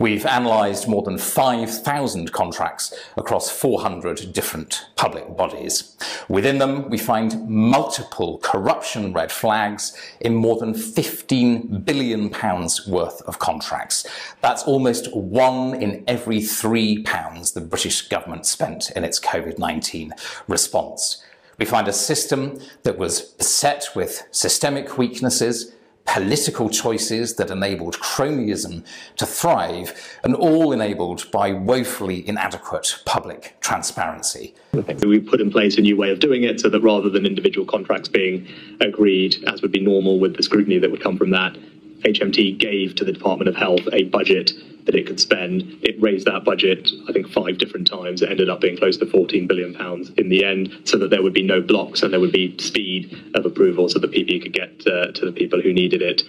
We've analysed more than 5,000 contracts across 400 different public bodies. Within them, we find multiple corruption red flags in more than 15 billion pounds worth of contracts. That's almost one in every three pounds the British government spent in its COVID-19 response. We find a system that was beset with systemic weaknesses, political choices that enabled cronyism to thrive, and all enabled by woefully inadequate public transparency. We put in place a new way of doing it so that rather than individual contracts being agreed, as would be normal with the scrutiny that would come from that, HMT gave to the Department of Health a budget that it could spend. It raised that budget, I think, five different times. It ended up being close to 14 billion pounds in the end, so that there would be no blocks and there would be speed of approval, so that PPE could get uh, to the people who needed it.